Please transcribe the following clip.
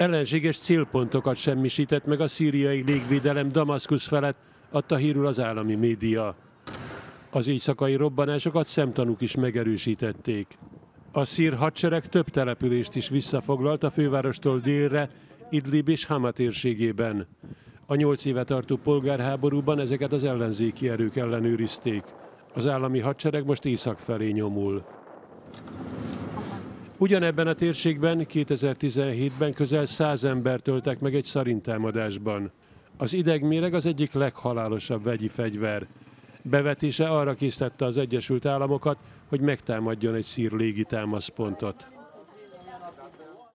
Ellenséges célpontokat semmisített meg a szíriai légvédelem Damaszkusz felett, adta hírül az állami média. Az éjszakai robbanásokat szemtanúk is megerősítették. A szír hadsereg több települést is visszafoglalt a fővárostól délre, Idlib és Hama térségében. A nyolc éve tartó polgárháborúban ezeket az ellenzéki erők ellenőrizték. Az állami hadsereg most észak felé nyomul. Ugyanebben a térségben 2017-ben közel 100 ember töltek meg egy szarintámadásban. Az idegméreg az egyik leghalálosabb vegyi fegyver. Bevetése arra késztette az Egyesült Államokat, hogy megtámadjon egy szír légitámaszpontot.